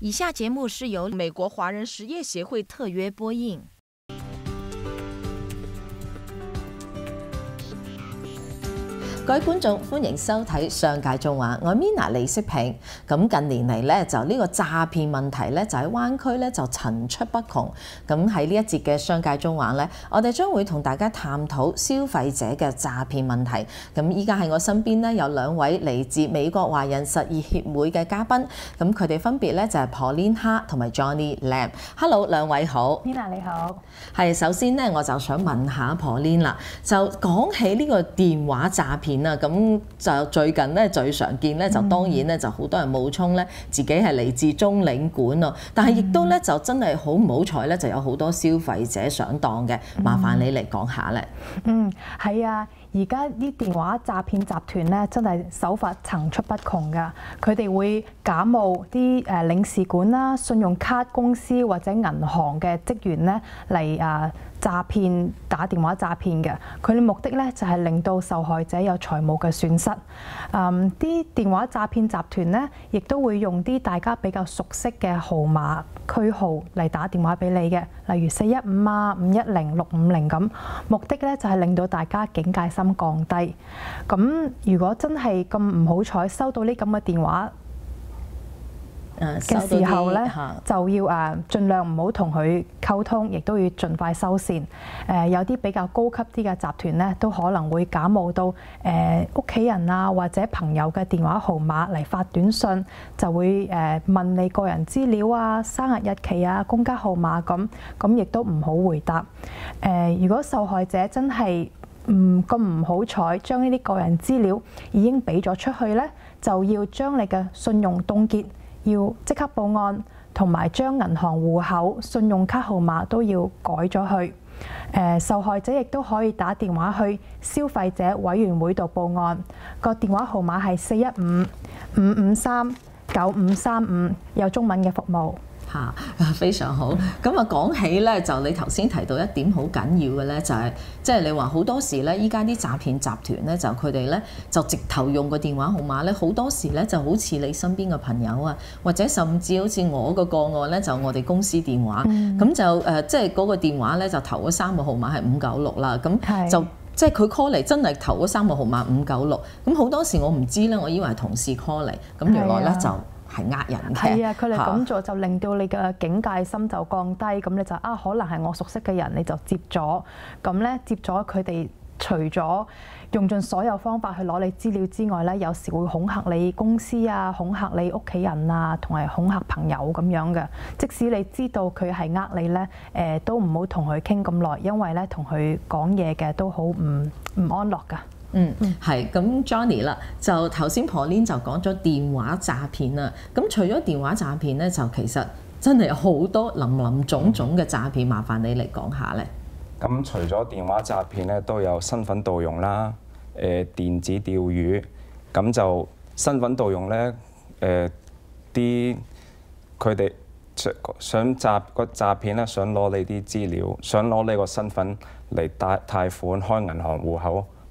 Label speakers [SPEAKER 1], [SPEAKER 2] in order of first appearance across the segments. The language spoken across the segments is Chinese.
[SPEAKER 1] 以下节目是由美国华人实业协会特约播映。
[SPEAKER 2] 各位觀眾，歡迎收睇《商界中話》，我係 Mina 李色平。咁近年嚟咧，就呢個詐騙問題咧，就喺灣區咧就層出不窮。咁喺呢一節嘅《商界中話》咧，我哋將會同大家探討消費者嘅詐騙問題。咁依家喺我身邊咧有兩位嚟自美國華人實業協會嘅嘉賓。咁佢哋分別咧就係 Pauline Ha 同埋 Johnny Lam。Hello，兩位好。
[SPEAKER 3] Mina 你好。
[SPEAKER 2] 係，首先咧我就想問下 Pauline 啦，就講起呢個電話詐騙。咁就最近咧最常見咧就當然咧就好多人冒充咧自己係嚟自中領館咯，但係亦都咧就真係好唔好彩咧就有好多消費者上當嘅，麻煩你嚟講下咧。
[SPEAKER 3] 嗯，係啊，而家啲電話詐騙集團咧真係手法層出不窮噶，佢哋會假冒啲誒領事館啦、信用卡公司或者銀行嘅職員咧嚟啊。詐騙打電話詐騙嘅，佢嘅目的咧就係令到受害者有財務嘅損失。嗯，啲電話詐騙集團咧，亦都會用啲大家比較熟悉嘅號碼區號嚟打電話俾你嘅，例如四一五啊、五一零、六五零咁。目的咧就係令到大家警戒心降低。咁如果真係咁唔好彩收到呢咁嘅電話，嘅時候咧，就要誒盡量唔好同佢溝通，亦都要盡快收線。誒有啲比較高級啲嘅集團咧，都可能會假冒到誒屋企人啊或者朋友嘅電話號碼嚟發短信，就會誒問你個人資料啊、生日日期啊、公家號碼咁，咁亦都唔好回答。誒如果受害者真係唔咁唔好彩，將呢啲個人資料已經俾咗出去咧，就要將你嘅信用凍結。要即刻報案，同埋將銀行戶口、信用卡號碼都要改咗去。誒，受害者亦都可以打電話去消費者委員會度報案，個電話號碼係四一五五五三九五三五，有中文嘅服務。
[SPEAKER 2] 嚇，非常好。咁啊，講起咧，就你頭先提到一點好緊要嘅咧，就係即係你話好多時咧，依家啲詐騙集團咧，就佢哋咧就直頭用個電話號碼咧，好多時咧就好似你身邊嘅朋友啊，或者甚至好似我個個案咧，就我哋公司電話，咁、嗯、就誒，即係嗰個電話咧就頭嗰三個號碼係五九六啦，咁就即係佢 call 嚟真係投嗰三個號碼五九六，咁好多時我唔知咧，我以為係同事 call 嚟，咁原來咧就。係呃人嘅，
[SPEAKER 3] 係啊！佢哋咁做就令到你嘅警戒心就降低，咁你就啊，可能係我熟悉嘅人，你就接咗。咁咧接咗佢哋，除咗用盡所有方法去攞你資料之外咧，有時會恐嚇你公司啊，恐嚇你屋企人啊，同埋恐嚇朋友咁樣嘅。即使你知道佢係呃你咧，誒、呃、都唔好同佢傾咁耐，因為咧同佢講嘢嘅都好唔唔安樂㗎。
[SPEAKER 2] 嗯，係咁 Johnny 啦，就頭先 Pauline 就講咗電話詐騙啦。咁除咗電話詐騙咧，就其實真係有好多林林總總嘅詐騙，麻煩你嚟講下咧。
[SPEAKER 4] 咁除咗電話詐騙咧，都有身份盜用啦，誒電子釣魚。咁就身份盜用咧，誒啲佢哋想想詐個詐騙咧，想攞你啲資料，想攞你個身份嚟貸貸款、開銀行户口。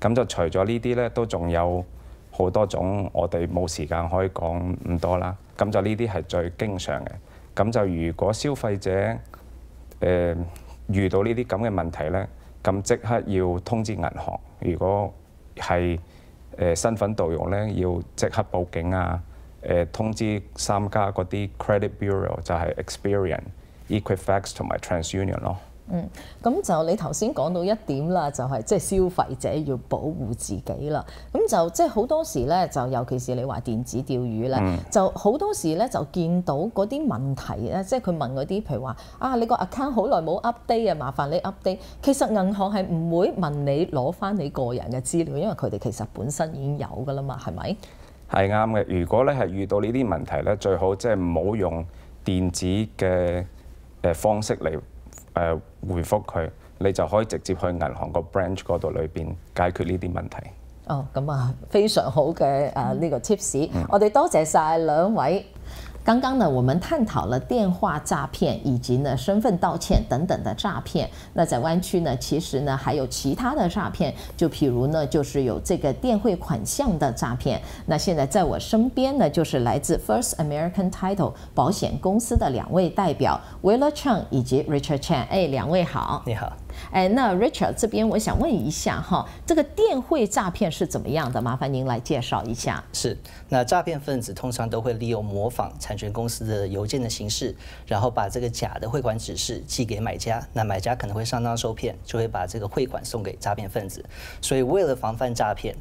[SPEAKER 4] 咁、就除咗呢啲咧，都仲有好多種，我哋冇時間可以講咁多啦。咁就呢啲係最經常嘅。咁就如果消費者誒、遇到呢啲咁嘅問題咧，咁即刻要通知銀行。如果係誒、身份盜用咧，要即刻報警啊！誒、通知三家嗰啲 credit bureau 就係 Experian、Equifax 同埋 TransUnion 咯。
[SPEAKER 2] 嗯，咁就你頭先講到一點啦，就係即係消費者要保護自己啦。咁就即係好多時咧，就尤其是你話電子釣魚咧，嗯、就好多時咧就見到嗰啲問題咧，即係佢問嗰啲，譬如話啊，你個 account 好耐冇 update 啊，麻煩你 update。其實銀行係唔會問你攞翻你個人嘅資料，因為佢哋其實本身已經有噶啦嘛，係咪？
[SPEAKER 4] 係啱嘅。如果咧係遇到呢啲問題咧，最好即係唔好用電子嘅誒方式嚟誒回覆佢，你就可以直接去銀行個 branch 嗰度裏邊解決呢啲問題。
[SPEAKER 2] 哦，咁啊，非常好嘅誒呢個 tips，、嗯、我哋多謝晒兩位。刚刚呢，我们探讨了电话诈骗以及呢身份盗窃等等的诈骗。那在湾区呢，其实呢还有其他的诈骗，就譬如呢，就是有这个电汇款项的诈骗。那现在在我身边呢，就是来自 First American Title 保险公司的两位代表 Willa Chang 以及 Richard Chan。哎，两位好。
[SPEAKER 5] 你好。
[SPEAKER 2] 哎，那 Richard 这边我想问一下哈，这个电汇诈骗是怎么样的？麻烦您来介绍一下。
[SPEAKER 5] 是，那诈骗分子通常都会利用模仿产权公司的邮件的形式，然后把这个假的汇款指示寄给买家，那买家可能会上当受骗，就会把这个汇款送给诈骗分子。所以为了防范诈骗。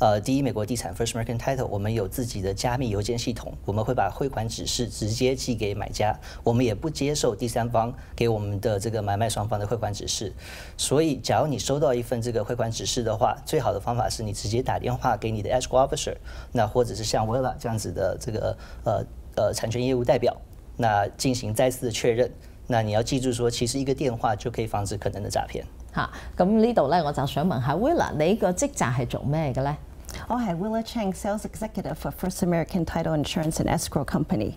[SPEAKER 5] 呃，第一美國地產 First American Title，我們有自己的加密郵件系統，我們會把匯款指示直接寄給買家，我們也不接受第三方給我們的這個買賣雙方的匯款指示。所以，假如你收到一份這個匯款指示的話，最好的方法是你直接打電話給你的 escrow officer，那或者是像 Willa 這樣子的這個呃呃產權業務代表，那進行再次的確認。那你要記住說，其實一個電話就可以防止可能的詐騙。
[SPEAKER 2] 好，咁呢度咧，我就想問下 Willa，你個職責係做咩嘅咧？
[SPEAKER 6] 我係 Willa Chang Sales Executive for First American Title Insurance and Escrow Company。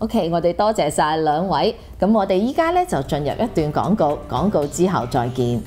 [SPEAKER 2] OK，我哋多謝晒兩位。咁我哋依家咧就進入一段廣告，廣告之後再見。